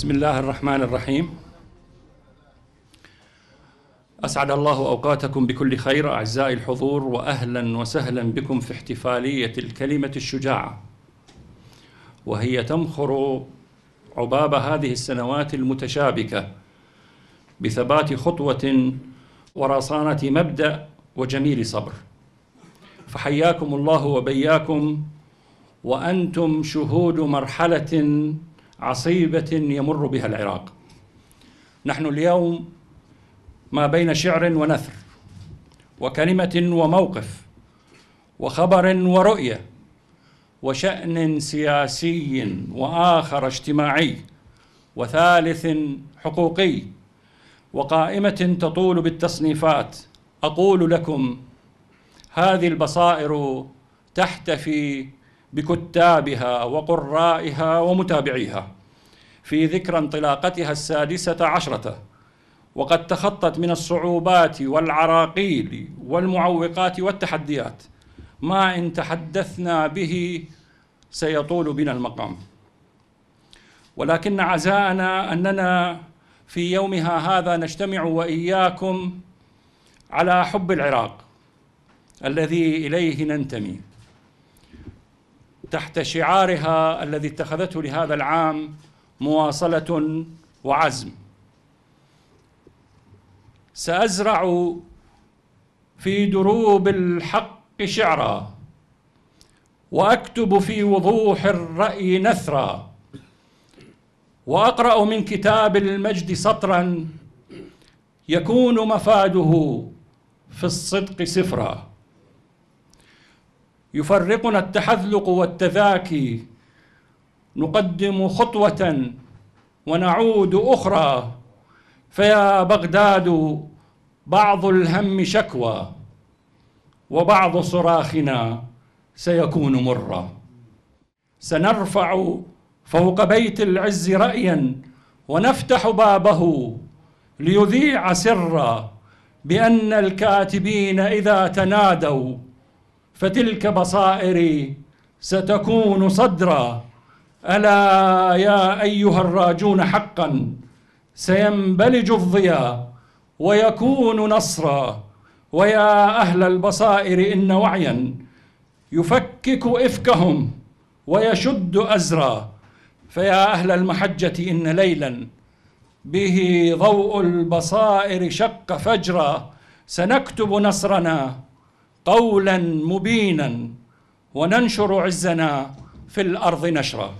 بسم الله الرحمن الرحيم أسعد الله أوقاتكم بكل خير أعزائي الحضور وأهلا وسهلا بكم في احتفالية الكلمة الشجاعة. وهي تمخر عباب هذه السنوات المتشابكة بثبات خطوة ورصانة مبدأ وجميل صبر. فحياكم الله وبياكم وأنتم شهود مرحلة عصيبة يمر بها العراق. نحن اليوم ما بين شعر ونثر وكلمة وموقف وخبر ورؤية وشأن سياسي وآخر اجتماعي وثالث حقوقي وقائمة تطول بالتصنيفات. أقول لكم هذه البصائر تحتفي بكتابها وقرائها ومتابعيها في ذكرى انطلاقتها السادسة عشرة. وقد تخطت من الصعوبات والعراقيل والمعوقات والتحديات. ما إن تحدثنا به سيطول بنا المقام. ولكن عزاءنا أننا في يومها هذا نجتمع وإياكم على حب العراق الذي إليه ننتمي. تحت شعارها الذي اتخذته لهذا العام مواصلة وعزم. سأزرع في دروب الحق شعرا وأكتب في وضوح الرأي نثرا وأقرأ من كتاب المجد سطرا يكون مفاده في الصدق سفرا. يفرقنا التحذلق والتذاكي. نقدم خطوة ونعود أخرى. فيا بغداد بعض الهم شكوى وبعض صراخنا سيكون مرا. سنرفع فوق بيت العز رأيا ونفتح بابه ليذيع سرا بأن الكاتبين إذا تنادوا فتلك بصائري ستكون صدرا. ألا يا أيها الراجون حقا سينبلج الضياء ويكون نصرا. ويا أهل البصائر إن وعيا يفكك إفكهم ويشد أزرا. فيا أهل المحجة إن ليلا به ضوء البصائر شق فجرا. سنكتب نصرنا قولا مبينا وننشر عزنا في الأرض نشرا.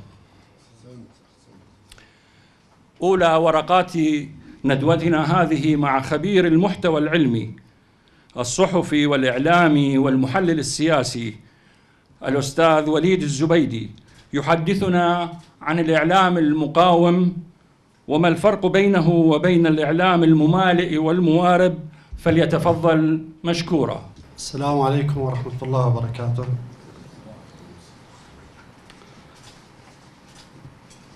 أولى ورقات ندوتنا هذه مع خبير المحتوى العلمي الصحفي والإعلامي والمحلل السياسي الأستاذ وليد الزبيدي يحدثنا عن الإعلام المقاوم وما الفرق بينه وبين الإعلام الممالئ والموارب فليتفضل مشكورا. السلام عليكم ورحمة الله وبركاته.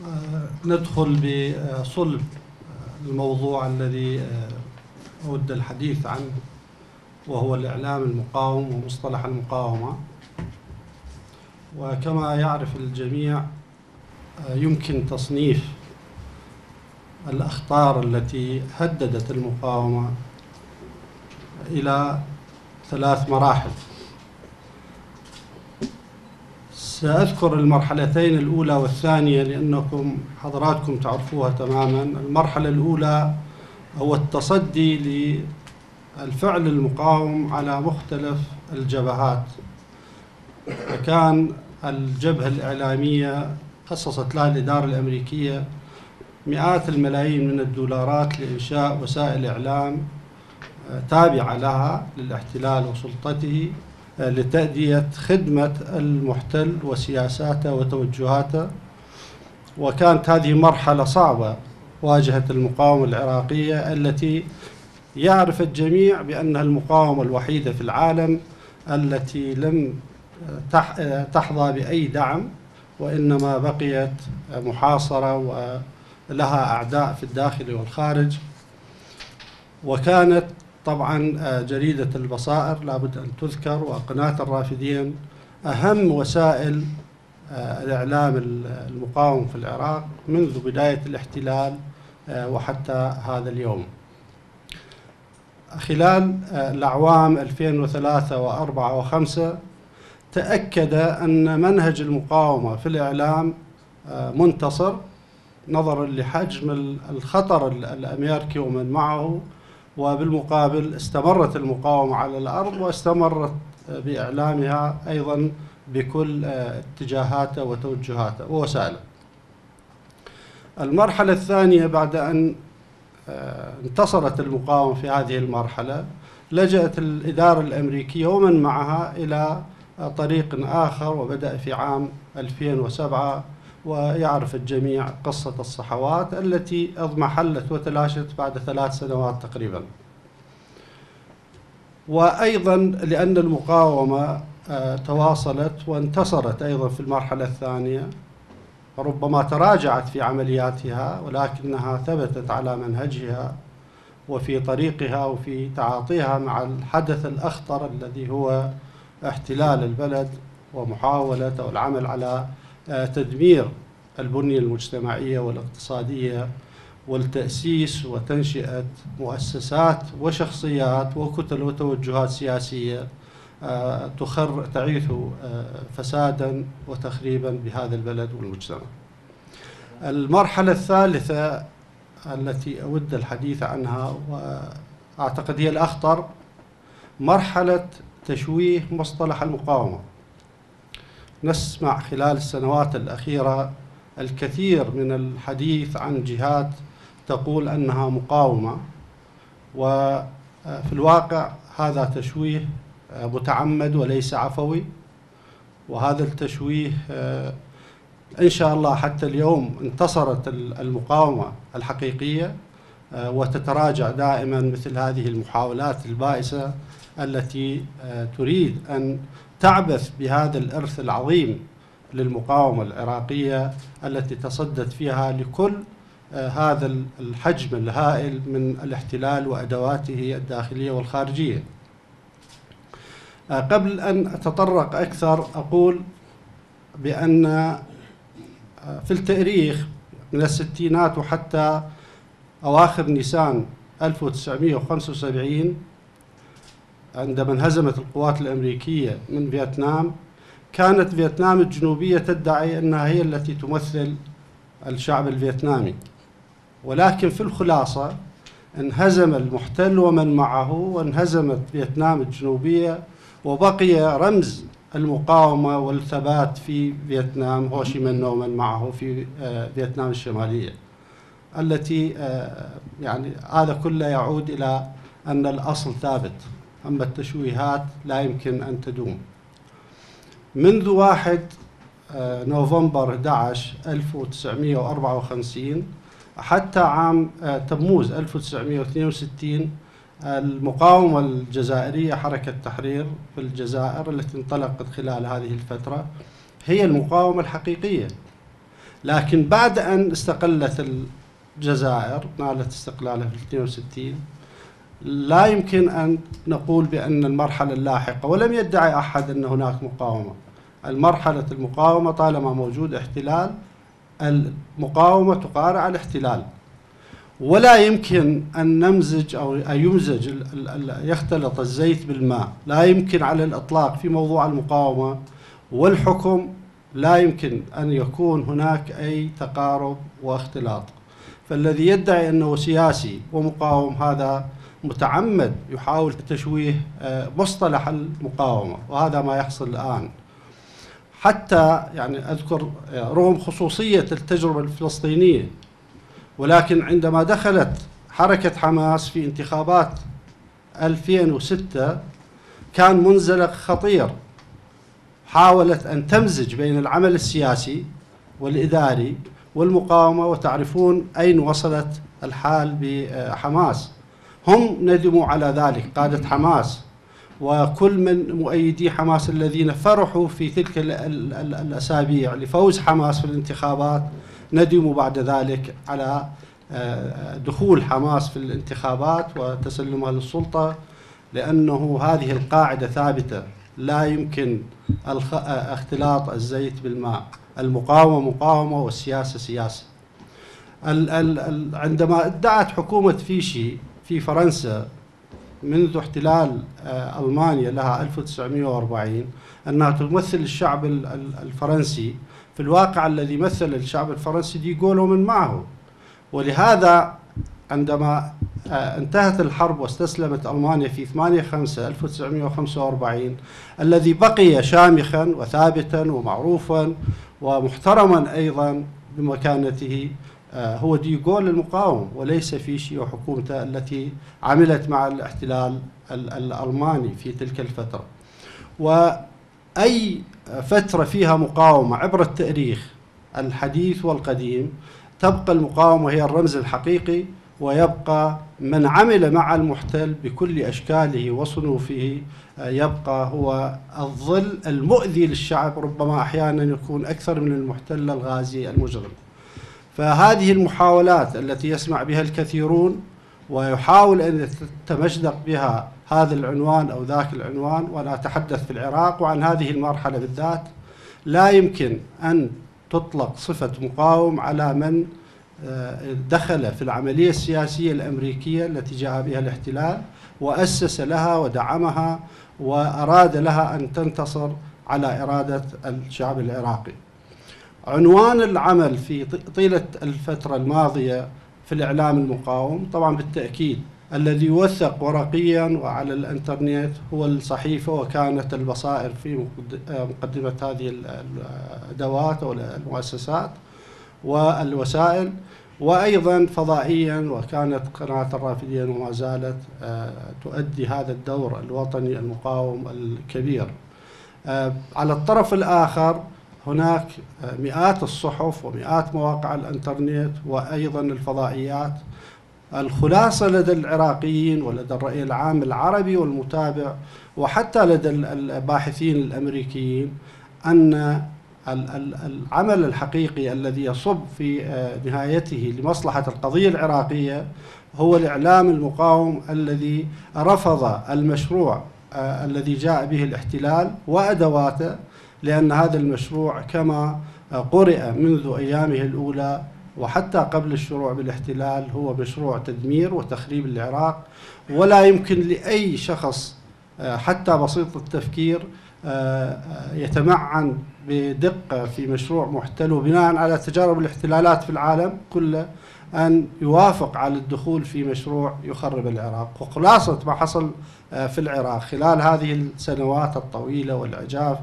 آه، ندخل بصلب الموضوع الذي آه، أود الحديث عنه وهو الإعلام المقاوم ومصطلح المقاومة. وكما يعرف الجميع آه، يمكن تصنيف الأخطار التي هددت المقاومة إلى ثلاث مراحل. سأذكر المرحلتين الأولى والثانية لأنكم حضراتكم تعرفوها تماما. المرحلة الأولى هو التصدي للفعل المقاوم على مختلف الجبهات. وكان الجبهة الإعلامية خصصت لها الإدارة الأمريكية مئات الملايين من الدولارات لإنشاء وسائل إعلام تابعة لها للاحتلال وسلطته آه، لتأدية خدمة المحتل وسياساته وتوجهاته. وكانت هذه مرحلة صعبة واجهت المقاومة العراقية التي يعرف الجميع بأنها المقاومة الوحيدة في العالم التي لم آه، تحظى بأي دعم وإنما بقيت محاصرة ولها أعداء في الداخل والخارج. وكانت طبعا آه، جريدة البصائر لابد أن تذكر وقناة الرافدين أهم وسائل الإعلام المقاوم في العراق منذ بداية الاحتلال وحتى هذا اليوم. خلال الأعوام 2003 و4 و5 تأكد أن منهج المقاومة في الإعلام منتصر نظرا لحجم الخطر الأمريكي ومن معه وبالمقابل استمرت المقاومة على الأرض واستمرت بإعلامها أيضا بكل اتجاهاته وتوجهاته ووسائله. المرحلة الثانية بعد أن انتصرت المقاومة في هذه المرحلة لجأت الإدارة الأمريكية ومن معها إلى طريق آخر وبدأ في عام 2007 ويعرف الجميع قصة الصحوات التي أضمحلت وتلاشت بعد ثلاث سنوات تقريبا. وأيضا لأن المقاومة آه، تواصلت وانتصرت أيضا في المرحلة الثانية ربما تراجعت في عملياتها ولكنها ثبتت على منهجها وفي طريقها وفي تعاطيها مع الحدث الأخطر الذي هو احتلال البلد ومحاولة أو العمل على تدمير البنية المجتمعية والاقتصادية والتأسيس وتنشئة مؤسسات وشخصيات وكتل وتوجهات سياسية آه، تخر تعيث آه، فسادا وتخريبا بهذا البلد والمجتمع. المرحلة الثالثة التي أود الحديث عنها وأعتقد هي الأخطر مرحلة تشويه مصطلح المقاومة. نسمع خلال السنوات الأخيرة الكثير من الحديث عن جهات تقول أنها مقاومة وفي الواقع هذا تشويه متعمد وليس عفوي وهذا التشويه إن شاء الله حتى اليوم انتصرت المقاومة الحقيقية وتتراجع دائما مثل هذه المحاولات البائسة التي تريد أن تعبث بهذا الإرث العظيم للمقاومة العراقية التي تصدت فيها لكل آه، هذا الحجم الهائل من الاحتلال وأدواته الداخلية والخارجية. آه، قبل أن أتطرق أكثر أقول بأن آه، في التاريخ من الستينات وحتى أواخر نيسان 1975 عندما انهزمت القوات الأمريكية من فيتنام كانت فيتنام الجنوبية تدعي أنها هي التي تمثل الشعب الفيتنامي. ولكن في الخلاصة انهزم المحتل ومن معه وانهزمت فيتنام الجنوبية وبقي رمز المقاومة والثبات في فيتنام هو شي من ومن معه في آه، فيتنام الشمالية التي آه، يعني هذا كله يعود إلى أن الأصل ثابت. أما التشويهات لا يمكن أن تدوم. منذ 1 آه، نوفمبر 11 1954 حتى عام آه، تموز 1962 المقاومة الجزائرية حركة تحرير في الجزائر التي انطلقت خلال هذه الفترة هي المقاومة الحقيقية. لكن بعد أن استقلت الجزائر نالت استقلالها في 62 لا يمكن أن نقول بأن المرحلة اللاحقة ولم يدعي أحد أن هناك مقاومة. المرحلة المقاومة طالما موجود احتلال المقاومة تقارع الاحتلال. ولا يمكن أن نمزج أو يمزج يختلط الزيت بالماء. لا يمكن على الإطلاق في موضوع المقاومة والحكم لا يمكن أن يكون هناك أي تقارب واختلاط. فالذي يدعي أنه سياسي ومقاوم هذا متعمد يحاول تشويه آه، مصطلح المقاومة وهذا ما يحصل الآن. حتى يعني أذكر رغم خصوصية التجربة الفلسطينية ولكن عندما دخلت حركة حماس في انتخابات 2006 كان منزلق خطير. حاولت أن تمزج بين العمل السياسي والإداري والمقاومة وتعرفون أين وصلت الحال بحماس. هم ندموا على ذلك قادة حماس. وكل من مؤيدي حماس الذين فرحوا في تلك الأسابيع لفوز حماس في الانتخابات ندموا بعد ذلك على آه، دخول حماس في الانتخابات وتسلمها للسلطة لأنه هذه القاعدة ثابتة. لا يمكن الخ... اختلاط الزيت بالماء. المقاومة مقاومة والسياسة سياسة. عندما ادعت حكومة فيشي في فرنسا منذ احتلال آه، ألمانيا لها 1940 أنها تمثل الشعب الفرنسي. في الواقع الذي مثل الشعب الفرنسي دي جولو من معه. ولهذا عندما آه، انتهت الحرب واستسلمت ألمانيا في 8 5 1945 الذي بقي شامخا وثابتا ومعروفا ومحترما أيضا بمكانته هو ديغول المقاوم وليس فيشي وحكومته التي عملت مع الاحتلال الألماني في تلك الفترة. وأي فترة فيها مقاومة عبر التاريخ الحديث والقديم تبقى المقاومة هي الرمز الحقيقي ويبقى من عمل مع المحتل بكل أشكاله وصنوفه آه، يبقى هو الظل المؤذي للشعب ربما أحيانا يكون أكثر من المحتل الغازي المجرم. فهذه المحاولات التي يسمع بها الكثيرون ويحاول أن يتمجدق بها هذا العنوان أو ذاك العنوان وأنا أتحدث في العراق وعن هذه المرحلة بالذات لا يمكن أن تطلق صفة مقاوم على من آه، دخل في العملية السياسية الأمريكية التي جاء بها الاحتلال وأسس لها ودعمها وأراد لها أن تنتصر على إرادة الشعب العراقي. عنوان العمل في طيلة الفترة الماضية في الإعلام المقاوم طبعا بالتأكيد الذي يوثق ورقيا وعلى الإنترنت هو الصحيفة وكانت البصائر في مقدمة هذه الأدوات أو المؤسسات والوسائل وأيضا فضائيا وكانت قناة الرافدين وما زالت آه، تؤدي هذا الدور الوطني المقاوم الكبير. آه، على الطرف الآخر هناك مئات الصحف ومئات مواقع الإنترنت وأيضا الفضائيات. الخلاصة لدى العراقيين ولدى الرأي العام العربي والمتابع وحتى لدى الباحثين الأمريكيين أن العمل الحقيقي الذي يصب في آه، نهايته لمصلحة القضية العراقية هو الإعلام المقاوم الذي رفض المشروع آه، الذي جاء به الاحتلال وأدواته لأن هذا المشروع كما قرئ منذ أيامه الأولى وحتى قبل الشروع بالاحتلال هو مشروع تدمير وتخريب العراق ولا يمكن لأي شخص حتى بسيط التفكير يتمعن بدقة في مشروع محتل وبناء على تجارب الاحتلالات في العالم كله أن يوافق على الدخول في مشروع يخرب العراق. وخلاصة ما حصل في العراق خلال هذه السنوات الطويلة والعجاف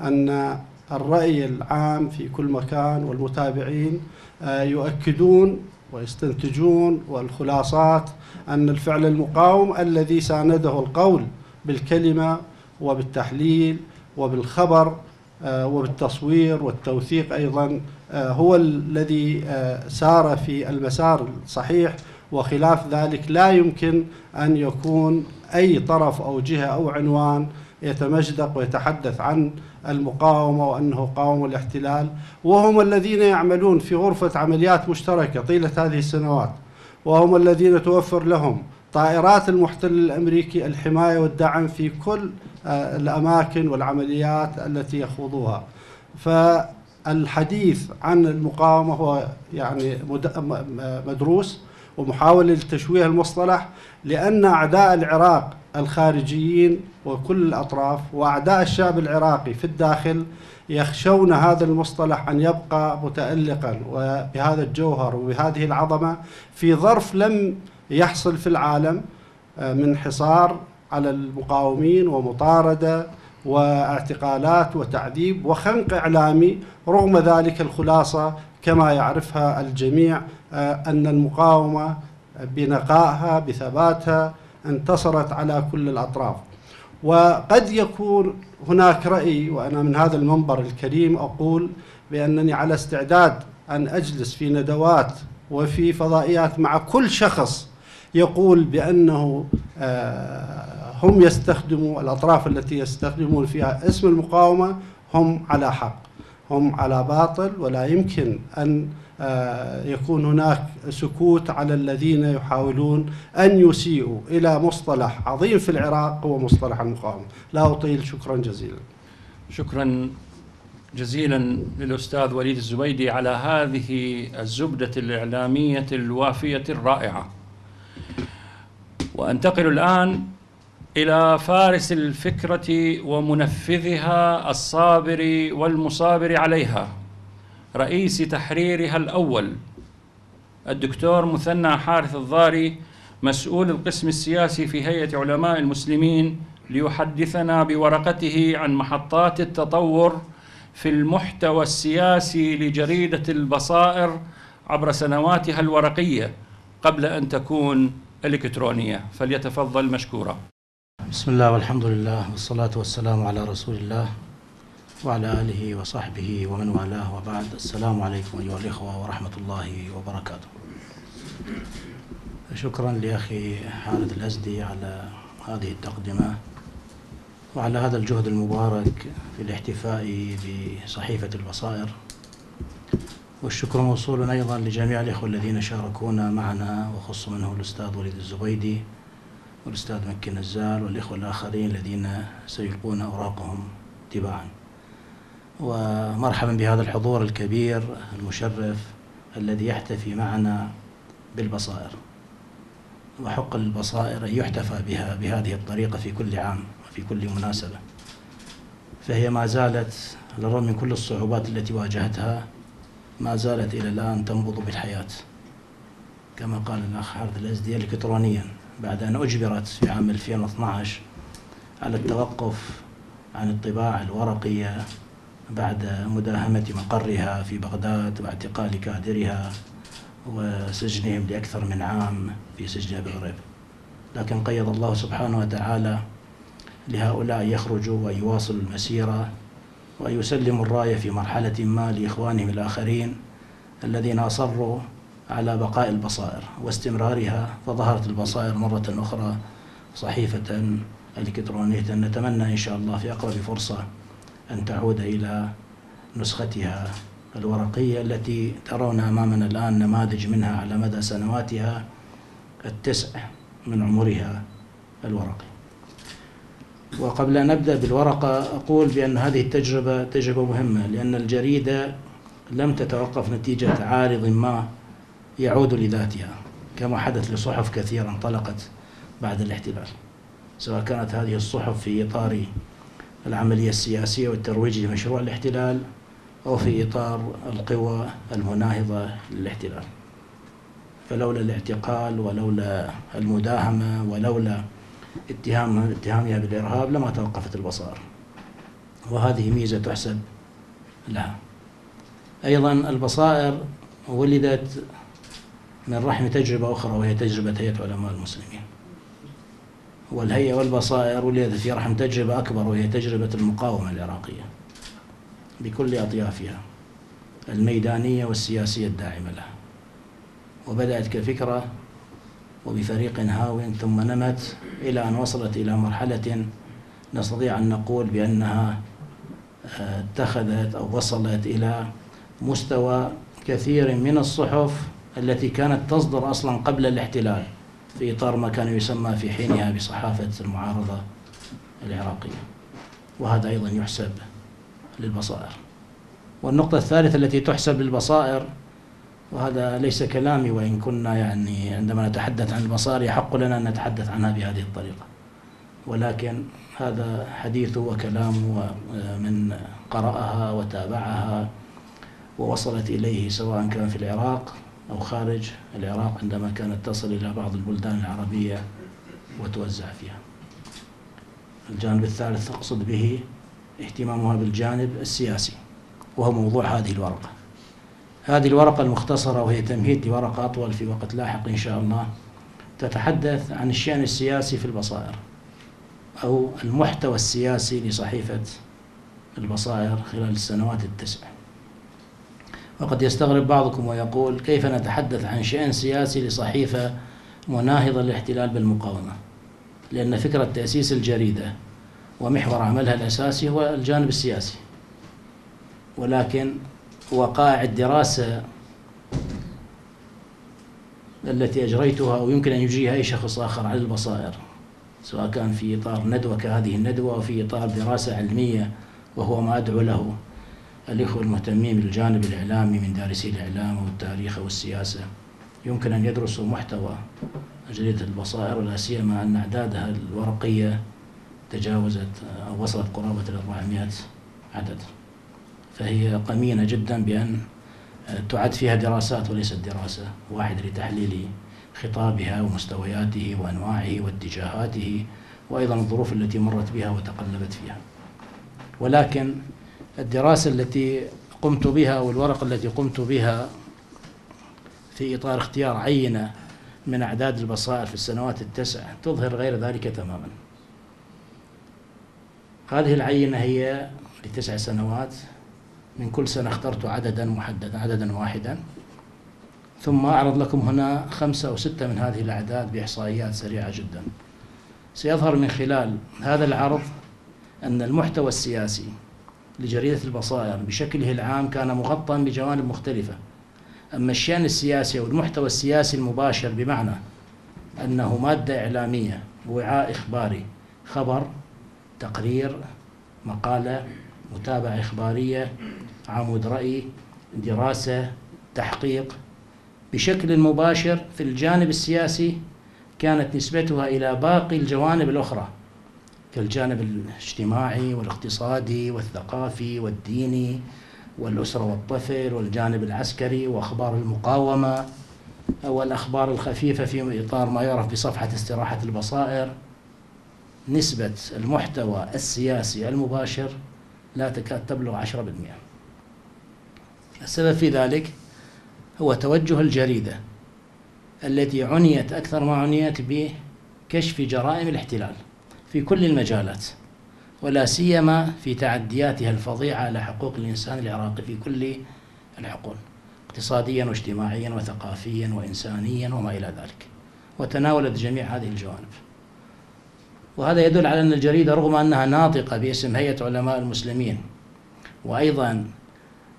أن الرأي العام في كل مكان والمتابعين آه، يؤكدون ويستنتجون والخلاصات أن الفعل المقاوم الذي سانده القول بالكلمة وبالتحليل وبالخبر آه، وبالتصوير والتوثيق أيضا آه، هو الذي سار في المسار الصحيح وخلاف ذلك لا يمكن أن يكون أي طرف أو جهة أو عنوان يتمجدق ويتحدث عن المقاومة وأنه قاوموا الاحتلال وهم الذين يعملون في غرفة عمليات مشتركة طيلة هذه السنوات وهم الذين توفر لهم طائرات المحتل الأمريكي الحماية والدعم في كل آه، الأماكن والعمليات التي يخوضوها. فالحديث عن المقاومة هو يعني مدروس ومحاولة لتشويه المصطلح لأن أعداء العراق الخارجيين وكل الأطراف وأعداء الشعب العراقي في الداخل يخشون هذا المصطلح أن يبقى متألقا وبهذا الجوهر وبهذه العظمة في ظرف لم يحصل في العالم آه، من حصار على المقاومين ومطاردة واعتقالات وتعذيب وخنق إعلامي رغم ذلك الخلاصة كما يعرفها الجميع آه، أن المقاومة بنقائها بثباتها انتصرت على كل الأطراف. وقد يكون هناك رأي وأنا من هذا المنبر الكريم أقول بأنني على استعداد أن أجلس في ندوات وفي فضائيات مع كل شخص يقول بأنه آه، هم يستخدموا الأطراف التي يستخدمون فيها اسم المقاومة هم على حق هم على باطل ولا يمكن أن يكون هناك سكوت على الذين يحاولون أن يسيئوا إلى مصطلح عظيم في العراق هو مصطلح المقاومة. لا أطيل شكرا جزيلا. شكرا جزيلا للأستاذ وليد الزبيدي على هذه الزبدة الإعلامية الوافية الرائعة. وأنتقل الآن إلى فارس الفكرة ومنفذها الصابر والمصابر عليها. رئيس تحريرها الأول. الدكتور مثنى حارث الضاري مسؤول القسم السياسي في هيئة علماء المسلمين ليحدثنا بورقته عن محطات التطور في المحتوى السياسي لجريدة البصائر عبر سنواتها الورقية قبل أن تكون إلكترونية. فليتفضل مشكورا. بسم الله والحمد لله والصلاة والسلام على رسول الله. وعلى آله وصحبه ومن والاه وبعد. السلام عليكم أيها الإخوة ورحمة الله وبركاته. شكرا لأخي حامد الأزدي على هذه التقدمة وعلى هذا الجهد المبارك في الاحتفاء بصحيفة البصائر. والشكر موصول أيضا لجميع الإخوة الذين شاركونا معنا وخص منه الأستاذ وليد الزبيدي والأستاذ مكي نزال والإخوة الآخرين الذين سيلقون أوراقهم تباعا. ومرحبا بهذا الحضور الكبير المشرف الذي يحتفي معنا بالبصائر. وحق للبصائر أن يحتفى بها بهذه الطريقة في كل عام وفي كل مناسبة. فهي ما زالت على الرغم من كل الصعوبات التي واجهتها ما زالت إلى الآن تنبض بالحياة. كما قال الأخ حارث الأزدي إلكترونيا بعد أن أجبرت في عام 2012 على التوقف عن الطباعة الورقية بعد مداهمة مقرها في بغداد واعتقال كادرها وسجنهم لأكثر من عام في سجن أبي لكن قيض الله سبحانه وتعالى لهؤلاء يخرجوا ويواصلوا المسيرة ويسلموا الراية في مرحلة ما لإخوانهم الآخرين الذين أصروا على بقاء البصائر واستمرارها فظهرت البصائر مرة أخرى صحيفة إلكترونية. نتمنى إن شاء الله في أقرب فرصة أن تعود إلى نسختها الورقية التي ترون أمامنا الآن نماذج منها على مدى سنواتها التسع من عمرها الورقي. وقبل أن نبدأ بالورقة أقول بأن هذه التجربة تجربة مهمة لأن الجريدة لم تتوقف نتيجة عارض ما يعود لذاتها كما حدث لصحف كثيرة انطلقت بعد الاحتلال سواء كانت هذه الصحف في إطار العملية السياسية والترويج لمشروع الاحتلال أو في إطار القوى المناهضة للاحتلال. فلولا الاعتقال ولولا المداهمة ولولا اتهام اتهامها بالإرهاب لما توقفت البصائر وهذه ميزة تحسب لها. أيضا البصائر ولدت من رحم تجربة أخرى وهي تجربة هيئة علماء المسلمين. والهيئة والبصائر ولدت في رحم تجربة أكبر وهي تجربة المقاومة العراقية بكل أطيافها الميدانية والسياسية الداعمة لها. وبدأت كفكرة وبفريق هاو ثم نمت إلى أن وصلت إلى مرحلة نستطيع أن نقول بأنها آه، اتخذت أو وصلت إلى مستوى كثير من الصحف التي كانت تصدر أصلا قبل الاحتلال. في إطار ما كان يسمى في حينها بصحافة المعارضة العراقية. وهذا أيضا يحسب للبصائر. والنقطة الثالثة التي تحسب للبصائر وهذا ليس كلامي وإن كنا يعني عندما نتحدث عن البصائر يحق لنا أن نتحدث عنها بهذه الطريقة. ولكن هذا حديث وكلام من قرأها وتابعها ووصلت إليه سواء كان في العراق أو خارج العراق عندما كانت تصل إلى بعض البلدان العربية وتوزع فيها. الجانب الثالث أقصد به اهتمامها بالجانب السياسي وهو موضوع هذه الورقة. هذه الورقة المختصرة وهي تمهيد لورقة أطول في وقت لاحق إن شاء الله تتحدث عن الشأن السياسي في البصائر أو المحتوى السياسي لصحيفة البصائر خلال السنوات التسع. وقد يستغرب بعضكم ويقول كيف نتحدث عن شأن سياسي لصحيفة مناهضة للاحتلال بالمقاومة؟ لأن فكرة تأسيس الجريدة ومحور عملها الأساسي هو الجانب السياسي. ولكن وقائع الدراسة التي أجريتها أو يمكن أن يجريها أي شخص آخر على البصائر سواء كان في إطار ندوة كهذه الندوة أو في إطار دراسة علمية وهو ما أدعو له. الإخوة المهتمين بالجانب الإعلامي من دارسي الإعلام والتاريخ والسياسة. يمكن أن يدرسوا محتوى جريدة البصائر ولا سيما أن أعدادها الورقية تجاوزت أو وصلت قرابة ال 400 عدد. فهي قمينة جدا بأن تعد فيها دراسات وليست دراسة واحدة لتحليل خطابها ومستوياته وأنواعه واتجاهاته وأيضا الظروف التي مرت بها وتقلبت فيها. ولكن الدراسة التي قمت بها والورقة التي قمت بها في إطار اختيار عينة من أعداد البصائر في السنوات التسع تظهر غير ذلك تماما. هذه العينة هي لتسع سنوات. من كل سنة اخترت عددا محددا عددا واحدا. ثم أعرض لكم هنا خمسة أو ستة من هذه الأعداد بإحصائيات سريعة جدا. سيظهر من خلال هذا العرض أن المحتوى السياسي لجريدة البصائر. بشكله العام كان مغطى بجوانب مختلفة. أما الشأن السياسي والمحتوى السياسي المباشر بمعنى أنه مادة إعلامية وعاء إخباري خبر تقرير مقالة متابعة إخبارية عمود رأي دراسة تحقيق. بشكل مباشر في الجانب السياسي كانت نسبتها إلى باقي الجوانب الأخرى. كالجانب الاجتماعي والاقتصادي والثقافي والديني والأسرة والطفل والجانب العسكري وأخبار المقاومة والأخبار الخفيفة في إطار ما يعرف بصفحة استراحة البصائر. نسبة المحتوى السياسي المباشر لا تكاد تبلغ 10% السبب في ذلك هو توجه الجريدة التي عنيت أكثر ما عنيت بكشف جرائم الاحتلال. في كل المجالات ولا سيما في تعدياتها الفظيعة على حقوق الإنسان العراقي في كل الحقول اقتصاديا واجتماعيا وثقافيا وإنسانيا وما إلى ذلك وتناولت جميع هذه الجوانب. وهذا يدل على أن الجريدة رغم أنها ناطقة باسم هيئة علماء المسلمين وأيضا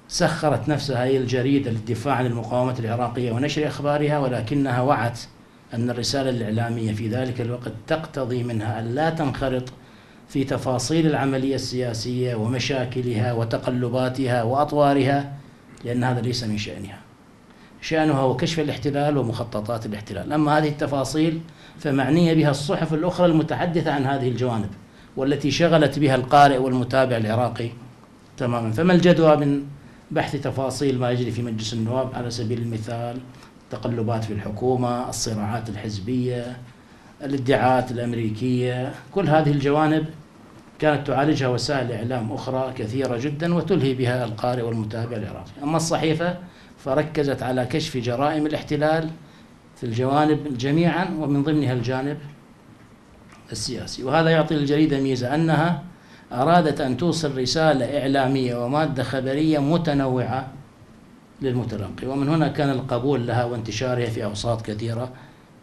سخرت نفسها هي الجريدة للدفاع عن المقاومة العراقية ونشر أخبارها ولكنها وعت أن الرسالة الإعلامية في ذلك الوقت تقتضي منها أن لا تنخرط في تفاصيل العملية السياسية ومشاكلها وتقلباتها وأطوارها لأن هذا ليس من شأنها. شأنها هو كشف الاحتلال ومخططات الاحتلال. أما هذه التفاصيل فمعنية بها الصحف الأخرى المتحدثة عن هذه الجوانب والتي شغلت بها القارئ والمتابع العراقي تماما. فما الجدوى من بحث تفاصيل ما يجري في مجلس النواب على سبيل المثال؟ تقلبات في الحكومة الصراعات الحزبية الادعاءات الأمريكية كل هذه الجوانب كانت تعالجها وسائل إعلام أخرى كثيرة جدا وتلهي بها القارئ والمتابع العراقي. أما الصحيفة فركزت على كشف جرائم الاحتلال في الجوانب جميعا ومن ضمنها الجانب السياسي. وهذا يعطي الجريدة ميزة أنها أرادت أن توصل رسالة إعلامية ومادة خبرية متنوعة للمتلقي. ومن هنا كان القبول لها وانتشارها في أوساط كثيرة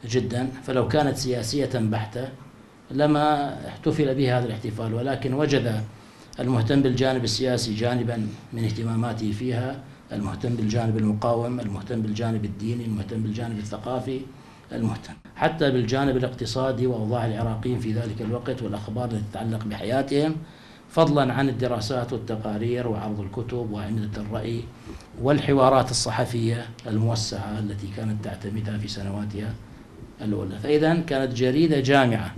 جدا. فلو كانت سياسية بحتة لما احتفل بها هذا الاحتفال ولكن وجد المهتم بالجانب السياسي جانبا من اهتماماته فيها المهتم بالجانب المقاوم المهتم بالجانب الديني المهتم بالجانب الثقافي المهتم. حتى بالجانب الاقتصادي وأوضاع العراقيين في ذلك الوقت والأخبار التي تتعلق بحياتهم فضلا عن الدراسات والتقارير وعرض الكتب وعمدة الرأي والحوارات الصحفية الموسعة التي كانت تعتمدها في سنواتها الأولى. فإذا كانت جريدة جامعة.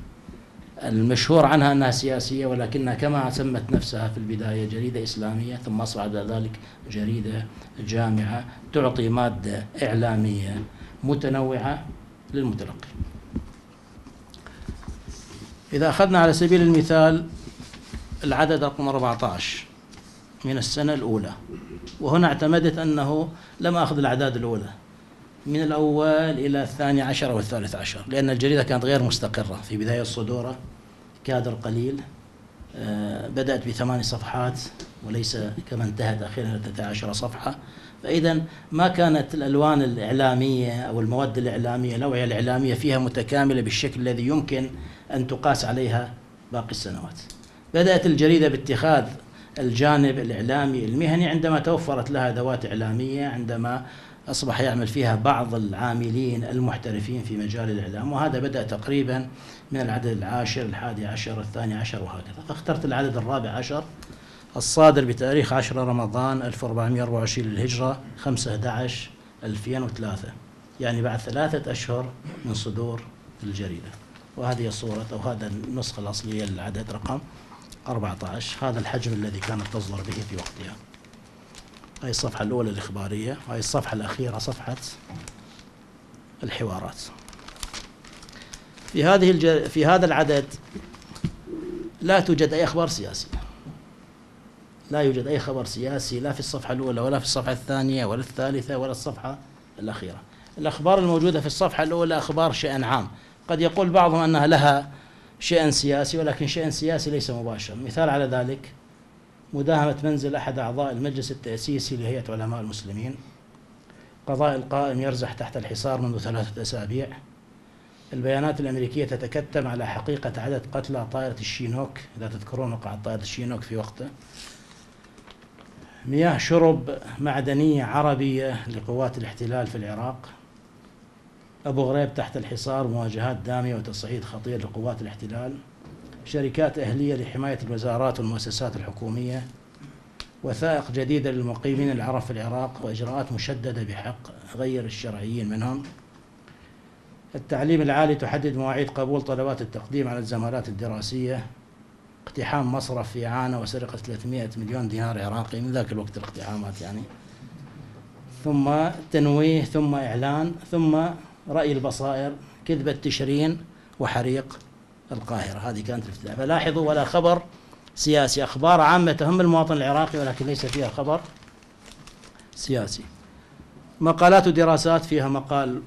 المشهور عنها أنها سياسية ولكنها كما سمت نفسها في البداية جريدة إسلامية ثم بعد ذلك جريدة جامعة تعطي مادة إعلامية متنوعة للمتلقي. إذا أخذنا على سبيل المثال العدد رقم 14 من السنة الأولى. وهنا اعتمدت أنه لم أخذ الأعداد الأولى من الأول إلى الثاني عشر والثالث عشر لأن الجريدة كانت غير مستقرة. في بداية الصدورة كادر قليل آه، بدأت بثماني صفحات وليس كما انتهت أخيرا 13 صفحة. فإذا ما كانت الألوان الإعلامية أو المواد الإعلامية الأوعية الإعلامية فيها متكاملة بالشكل الذي يمكن أن تقاس عليها باقي السنوات. بدأت الجريدة باتخاذ الجانب الإعلامي المهني عندما توفرت لها أدوات إعلامية عندما أصبح يعمل فيها بعض العاملين المحترفين في مجال الإعلام وهذا بدأ تقريبا من العدد العاشر الحادي عشر الثاني عشر وهكذا. فاخترت العدد الرابع عشر الصادر بتاريخ 10 رمضان 1424 للهجرة 5 11 2003 يعني بعد ثلاثة أشهر من صدور الجريدة. وهذه الصورة أو هذا النسخة الأصلية للعدد رقم 14 هذا الحجم الذي كانت تصدر به في وقتها. هاي الصفحة الأولى الإخبارية هاي الصفحة الأخيرة صفحة الحوارات. في هذه الج... في هذا العدد لا توجد أي أخبار سياسية. لا يوجد أي خبر سياسي لا في الصفحة الأولى ولا في الصفحة الثانية ولا الثالثة ولا الصفحة الأخيرة. الأخبار الموجودة في الصفحة الأولى أخبار شأن عام. قد يقول بعضهم أنها لها شأن سياسي ولكن شأن سياسي ليس مباشر. مثال على ذلك مداهمة منزل أحد أعضاء المجلس التأسيسي لهيئة علماء المسلمين. قضاء القائم يرزح تحت الحصار منذ ثلاثة أسابيع. البيانات الأمريكية تتكتم على حقيقة عدد قتلى طائرة الشينوك إذا تذكرون وقعت طائرة الشينوك في وقته. مياه شرب معدنية عربية لقوات الاحتلال في العراق. أبو غريب تحت الحصار مواجهات دامية وتصعيد خطير لقوات الاحتلال. شركات أهلية لحماية الوزارات والمؤسسات الحكومية. وثائق جديدة للمقيمين العرب في العراق وإجراءات مشددة بحق غير الشرعيين منهم. التعليم العالي تحدد مواعيد قبول طلبات التقديم على الزمالات الدراسية. اقتحام مصرف في عانة وسرقة 300 مليون دينار عراقي من ذاك الوقت الاقتحامات يعني. ثم تنويه ثم إعلان ثم رأي البصائر كذبة تشرين وحريق القاهرة. هذه كانت الافتتاح. فلاحظوا ولا خبر سياسي. أخبار عامة تهم المواطن العراقي ولكن ليس فيها خبر سياسي. مقالات ودراسات فيها مقال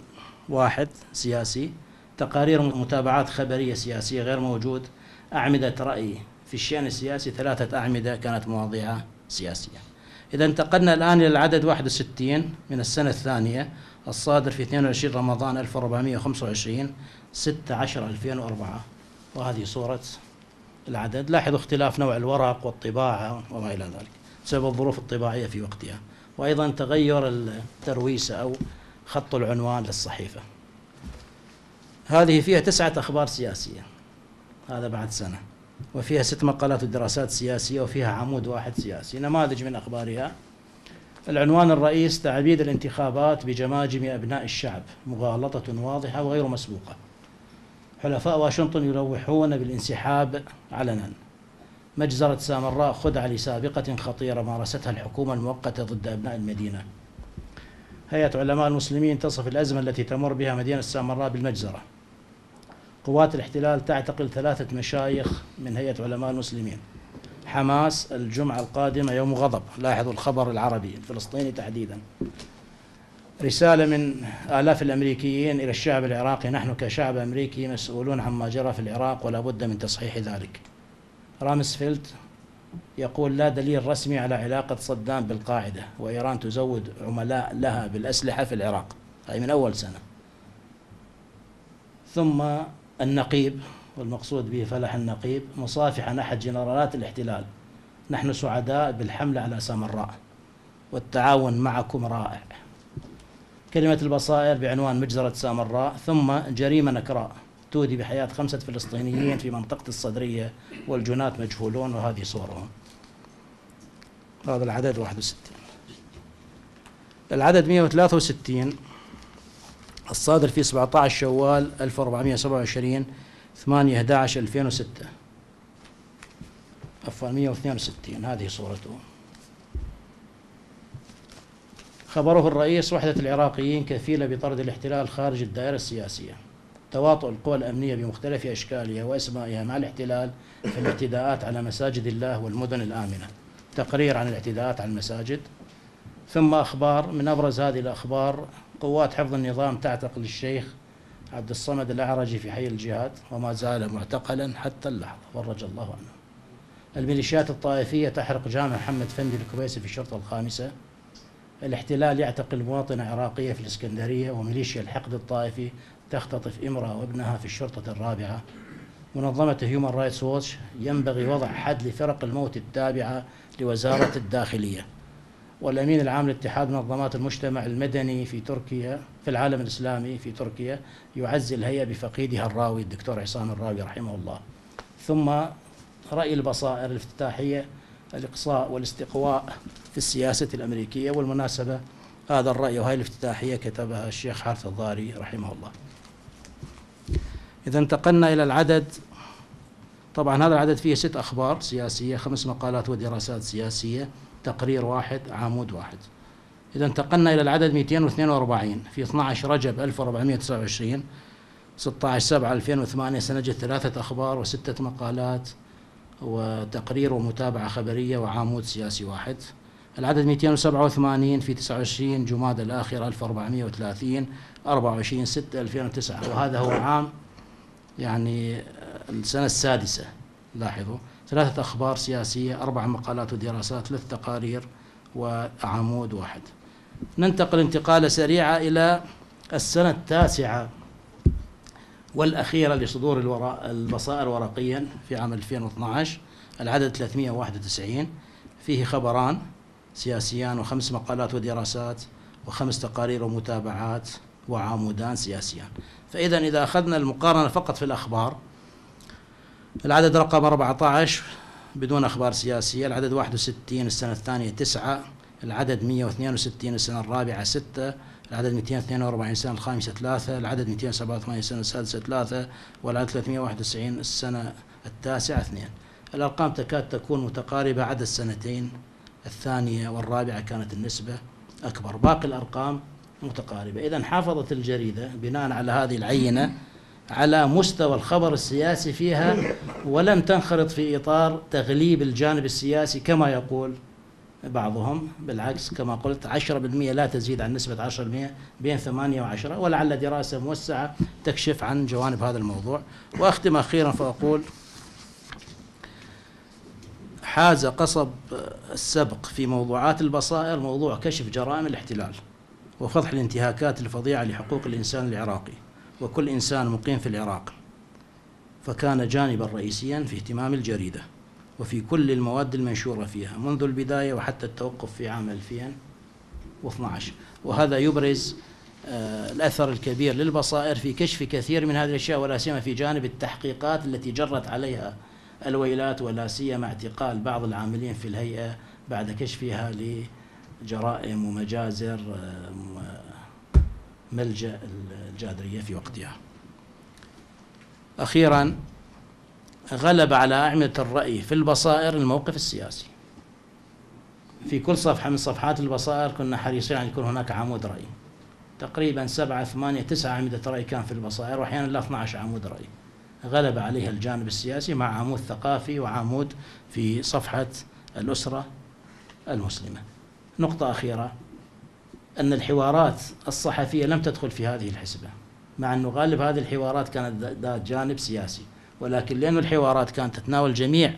واحد سياسي. تقارير متابعات خبرية سياسية غير موجود. أعمدة رأي في الشأن السياسي. ثلاثة أعمدة كانت مواضيع سياسية. إذا انتقلنا الآن إلى العدد 61 من السنة الثانية. الصادر في 22 رمضان 1425 16 2004 وهذه صورة العدد. لاحظوا اختلاف نوع الورق والطباعة وما إلى ذلك بسبب الظروف الطباعية في وقتها. وأيضا تغير الترويسة أو خط العنوان للصحيفة. هذه فيها تسعة أخبار سياسية. هذا بعد سنة. وفيها ست مقالات ودراسات سياسية وفيها عمود واحد سياسي. نماذج من أخبارها؟ العنوان الرئيس تعبيد الانتخابات بجماجم أبناء الشعب مغالطة واضحة وغير مسبوقة. حلفاء واشنطن يلوحون بالانسحاب علنا. مجزرة سامراء خدعة لسابقة خطيرة مارستها الحكومة المؤقتة ضد أبناء المدينة. هيئة علماء المسلمين تصف الأزمة التي تمر بها مدينة سامراء بالمجزرة. قوات الاحتلال تعتقل ثلاثة مشايخ من هيئة علماء المسلمين. حماس الجمعة القادمة يوم غضب. لاحظوا الخبر العربي الفلسطيني تحديدا. رسالة من آلاف الأمريكيين إلى الشعب العراقي. نحن كشعب أمريكي مسؤولون عما جرى في العراق ولا بد من تصحيح ذلك. رامسفيلد يقول لا دليل رسمي على علاقة صدام بالقاعدة وإيران تزود عملاء لها بالأسلحة في العراق. هذه من أول سنة. ثم النقيب. والمقصود به فلح النقيب مصافحا أحد جنرالات الاحتلال. نحن سعداء بالحملة على سامراء والتعاون معكم رائع. كلمة البصائر بعنوان مجزرة سامراء ثم جريمة نكراء تودي بحياة خمسة فلسطينيين في منطقة الصدرية والجنات مجهولون وهذه صورهم. هذا العدد 61 العدد 163 الصادر في 17 شوال 1427 8 11 2006 عفوا 162 هذه صورته. خبره الرئيس وحدة العراقيين كفيلة بطرد الاحتلال خارج الدائرة السياسية. تواطؤ القوى الأمنية بمختلف أشكالها وأسمائها مع الاحتلال في الاعتداءات على مساجد الله والمدن الآمنة. تقرير عن الاعتداءات على المساجد. ثم أخبار من أبرز هذه الأخبار قوات حفظ النظام تعتقل الشيخ عبد الصمد الأعرجي في حي الجهاد وما زال معتقلا حتى اللحظة فرج الله عنه. الميليشيات الطائفية تحرق جامع محمد فندي الكويسي في الشرطة الخامسة. الاحتلال يعتقل مواطنة عراقية في الإسكندرية وميليشيا الحقد الطائفي تختطف امرأة وابنها في الشرطة الرابعة. منظمة هيومن رايتس ووتش ينبغي وضع حد لفرق الموت التابعة لوزارة الداخلية. والأمين العام لاتحاد منظمات المجتمع المدني في تركيا في العالم الإسلامي في تركيا يعزي الهيئة بفقيدها الراوي الدكتور عصام الراوي رحمه الله. ثم رأي البصائر الافتتاحية الإقصاء والاستقواء في السياسة الأمريكية والمناسبة. هذا الرأي وهذه الافتتاحية كتبها الشيخ حارث الضاري رحمه الله. إذا انتقلنا إلى العدد. طبعا هذا العدد فيه ست أخبار سياسية خمس مقالات ودراسات سياسية. تقرير واحد عمود واحد. إذا انتقلنا إلى العدد 242 في 12 رجب 1429 16 7 2008 سنجد ثلاثة أخبار وستة مقالات وتقرير ومتابعة خبرية وعمود سياسي واحد. العدد 287 في 29 جماد الآخر 1430 24 6 2009 وهذا هو عام يعني السنة السادسة لاحظوا. ثلاثة أخبار سياسية أربع مقالات ودراسات ثلاث تقارير وعمود واحد. ننتقل انتقالة سريعة إلى السنة التاسعة والأخيرة لصدور الوراء البصائر ورقيا في عام 2012 العدد 391 فيه خبران سياسيان وخمس مقالات ودراسات وخمس تقارير ومتابعات وعمودان سياسيان. فإذا إذا أخذنا المقارنة فقط في الأخبار العدد رقم 14 بدون أخبار سياسية العدد 61 السنة الثانية 9 العدد 162 السنة الرابعة 6 العدد 242 السنة الخامسة 3 العدد 287 السنة السادسة 3 والعدد 391 السنة التاسعة 2 الأرقام تكاد تكون متقاربة عدا السنتين الثانية والرابعة كانت النسبة أكبر. باقي الأرقام متقاربة. إذا حافظت الجريدة بناء على هذه العينة على مستوى الخبر السياسي فيها ولم تنخرط في إطار تغليب الجانب السياسي كما يقول بعضهم بالعكس كما قلت 10% لا تزيد عن نسبة 10% بين 8 و10 ولعل دراسة موسعة تكشف عن جوانب هذا الموضوع. وأختم أخيرا فأقول حاز قصب السبق في موضوعات البصائر موضوع كشف جرائم الاحتلال وفضح الانتهاكات الفظيعة لحقوق الإنسان العراقي. وكل إنسان مقيم في العراق. فكان جانبا رئيسيا في اهتمام الجريدة وفي كل المواد المنشورة فيها منذ البداية وحتى التوقف في عام 2012 وهذا يبرز آه، الأثر الكبير للبصائر في كشف كثير من هذه الأشياء ولا سيما في جانب التحقيقات التي جرت عليها الويلات ولا سيما اعتقال بعض العاملين في الهيئة بعد كشفها لجرائم ومجازر آه، ملجأ الجادرية في وقتها. أخيرا غلب على أعمدة الرأي في البصائر الموقف السياسي. في كل صفحة من صفحات البصائر كنا حريصين أن يكون هناك عمود رأي. تقريبا سبعة ثمانية تسعة أعمدة رأي كان في البصائر وأحيانا لا 12 عمود رأي. غلب عليها الجانب السياسي مع عمود ثقافي وعمود في صفحة الأسرة المسلمة. نقطة أخيرة. أن الحوارات الصحفية لم تدخل في هذه الحسبة مع أنه غالب هذه الحوارات كانت ذات جانب سياسي. ولكن لأن الحوارات كانت تتناول جميع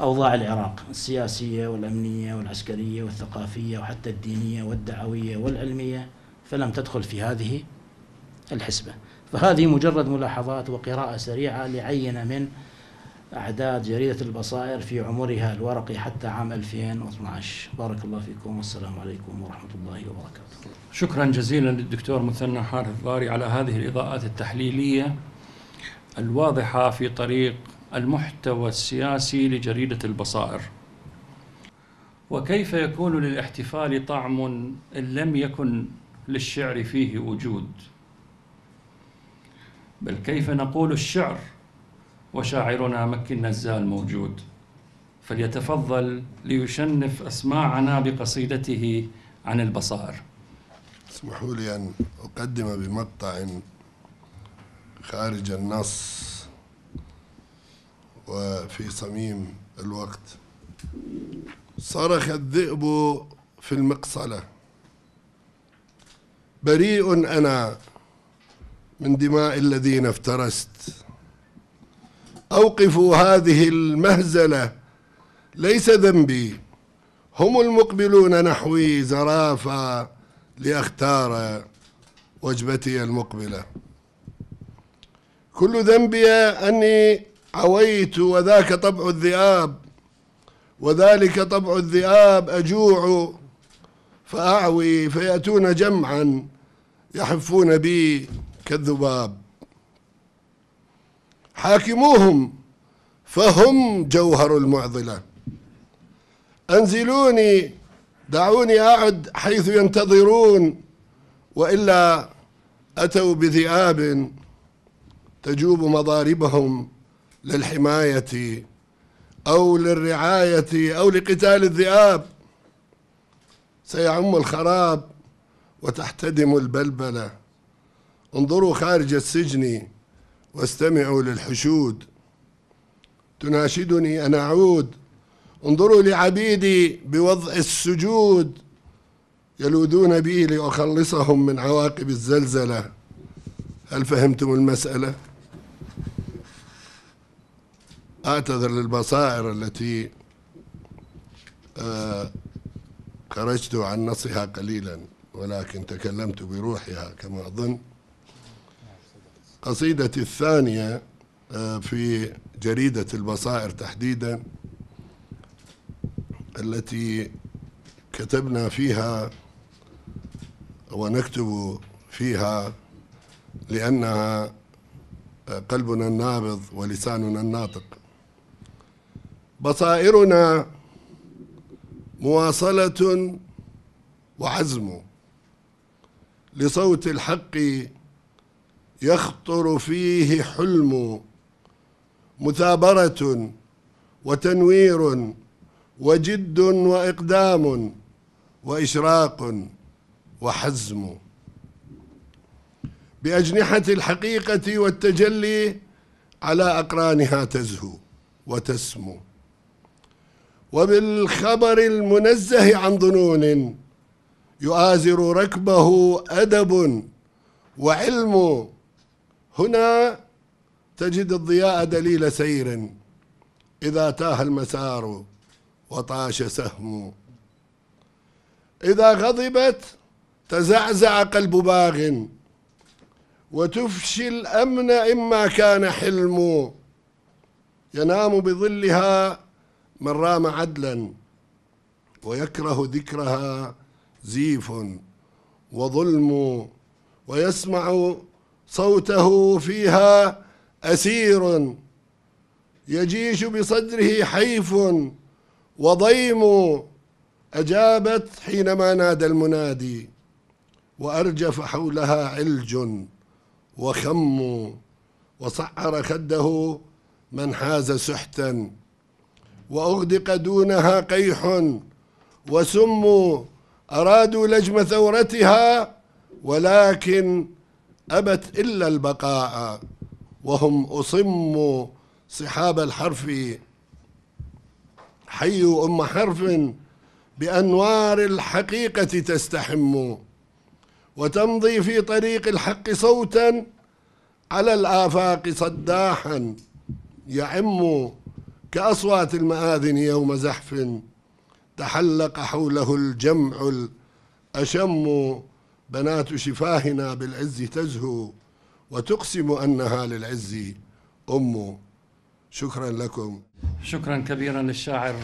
أوضاع العراق السياسية والأمنية والعسكرية والثقافية وحتى الدينية والدعوية والعلمية فلم تدخل في هذه الحسبة. فهذه مجرد ملاحظات وقراءة سريعة لعينة من أعداد جريدة البصائر في عمرها الورقي حتى عام 2012 بارك الله فيكم والسلام عليكم ورحمة الله وبركاته. شكرا جزيلا للدكتور مثنى حارث ضاري على هذه الإضاءات التحليلية الواضحة في طريق المحتوى السياسي لجريدة البصائر. وكيف يكون للاحتفال طعم إن لم يكن للشعر فيه وجود؟ بل كيف نقول الشعر وشاعرنا مكي النزال موجود. فليتفضل ليشنف أسماعنا بقصيدته عن البصائر اسمحوا لي أن أقدم بمقطع خارج النص وفي صميم الوقت. صرخ الذئب في المقصلة. بريء أنا من دماء الذين افترست. أوقفوا هذه المهزلة ليس ذنبي. هم المقبلون نحوي زرافة لأختار وجبتي المقبلة. كل ذنبي أني عويت وذاك طبع الذئاب وذلك طبع الذئاب أجوع فأعوي فيأتون جمعا يحفون بي كالذباب. حاكموهم فهم جوهر المعضلة. أنزلوني دعوني أعد حيث ينتظرون وإلا أتوا بذئاب تجوب مضاربهم للحماية أو للرعاية أو لقتال الذئاب. سيعم الخراب وتحتدم البلبلة. انظروا خارج السجن واستمعوا للحشود. تناشدني أن أعود. انظروا لعبيدي بوضع السجود. يلوذون بي لأخلصهم من عواقب الزلزلة. هل فهمتم المسألة؟ أعتذر للبصائر التي آه خرجت عن نصها قليلا ولكن تكلمت بروحها كما أظن. قصيدتي الثانية آه في جريدة البصائر تحديدا التي كتبنا فيها ونكتب فيها لأنها قلبنا النابض ولساننا الناطق. بصائرنا مواصلة وعزم لصوت الحق يخطر فيه حلم مثابرة وتنوير وجد وإقدام وإشراق وحزم. بأجنحة الحقيقة والتجلي على أقرانها تزهو وتسمو. وبالخبر المنزه عن ظنون يؤازر ركبه أدب وعلم هنا تجد الضياء دليل سير. إذا تاه المسار وطاش سهم. إذا غضبت تزعزع قلب باغ. وتفشي الأمن إما كان حلم. ينام بظلها من رام عدلا. ويكره ذكرها زيف وظلم. ويسمع صوته فيها أسير يجيش بصدره حيف وضيم أجابت حينما نادى المنادي وأرجف حولها علج وخم وصعر خده من حاز سحتا وأغدق دونها قيح وسم أرادوا لجم ثورتها ولكن أبت إلا البقاء وهم أصموا صحاب الحرف. حيوا أم حرف بأنوار الحقيقة تستحم. وتمضي في طريق الحق صوتا على الآفاق صداحا يعم كأصوات المآذن يوم زحف. تحلق حوله الجمع الأشم بنات شفاهنا بالعز تزهو وتقسم أنها للعز أم. شكرا لكم. شكرا كبيرا للشاعر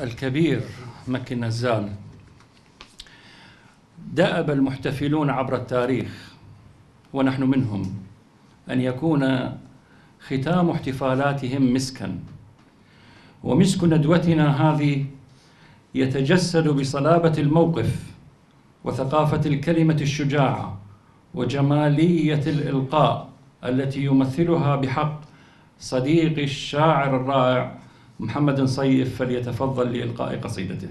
الكبير مكي النزال دأب المحتفلون عبر التاريخ ونحن منهم أن يكون ختام احتفالاتهم مسكا. ومسك ندوتنا هذه يتجسد بصلابة الموقف وثقافة الكلمة الشجاعة وجمالية الإلقاء التي يمثلها بحق صديقي الشاعر الرائع محمد صيف فليتفضل لإلقاء قصيدته.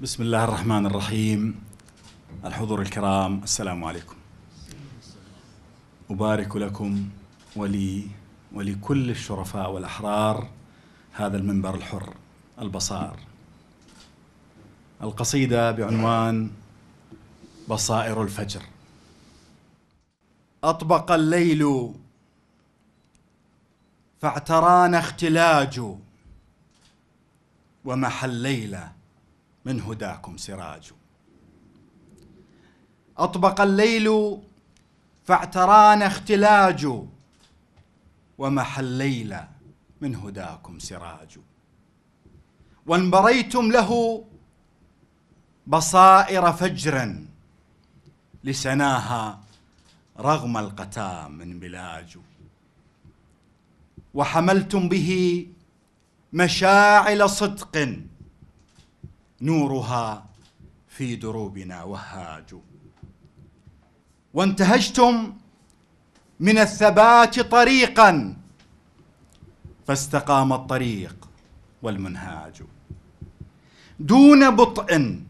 بسم الله الرحمن الرحيم. الحضور الكرام السلام عليكم. أبارك لكم ولي ولكل الشرفاء والأحرار هذا المنبر الحر البصائر القصيدة بعنوان بصائر الفجر. أطبق الليل فاعترانا اختلاج ومحى الليل من هداكم سراج. أطبق الليل فاعترانا اختلاج ومحى الليل من هداكم سراج. وانبريتم له بصائر فجر لسناها رغم القتام من بلاج. وحملتم به مشاعل صدق نورها في دروبنا وهاج. وانتهجتم من الثبات طريقا فاستقام الطريق والمنهاج. دون بطء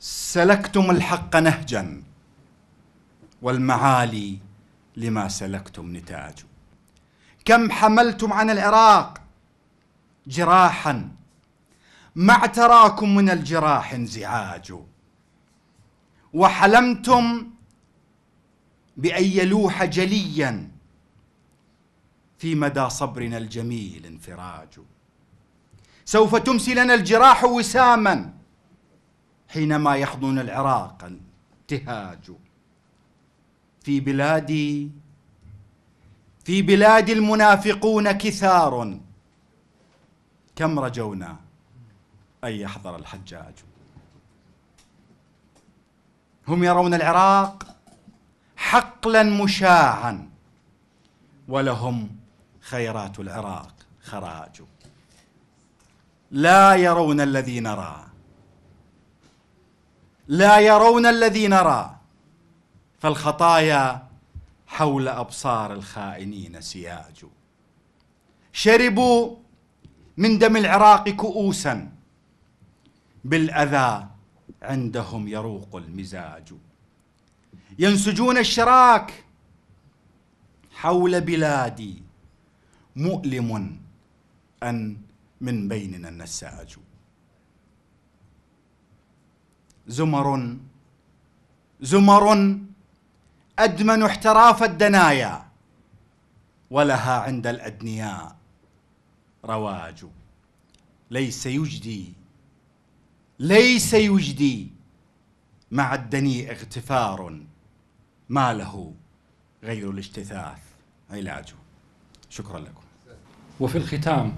سلكتم الحق نهجا والمعالي لما سلكتم نتاج كم حملتم عن العراق جراحا؟ مع تراكم من الجراح انزعاج وحلمتم بأن يلوح جليا في مدى صبرنا الجميل انفراج سوف تمسي لنا الجراح وساما. حينما يحضن العراق انتهاج. في بلادي في بلاد المنافقون كثار. كم رجونا أن يحضر الحجاج؟ هم يرون العراق حقلا مشاعا ولهم خيرات العراق خراج. لا يرون الذي نرى لا يرون الذي نرى فالخطايا حول أبصار الخائنين سياج. شربوا من دم العراق كؤوسا بالأذى عندهم يروق المزاج. ينسجون الشراك حول بلادي مؤلم أن من بيننا النساج. زمر. زمر أدمن احتراف الدنايا ولها عند الأدنياء رواج. ليس يجدي ليس يجدي مع الدنيء اغتفار ما له غير الاجتثاث. علاجه شكرا لكم. وفي الختام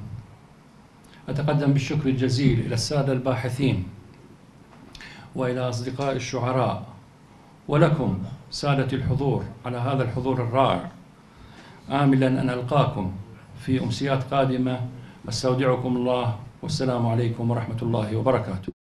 أتقدم بالشكر الجزيل إلى السادة الباحثين وإلى أصدقاء الشعراء. ولكم سادة الحضور على هذا الحضور الرائع. آملا أن ألقاكم في أمسيات قادمة. أستودعكم الله. والسلام عليكم ورحمة الله وبركاته.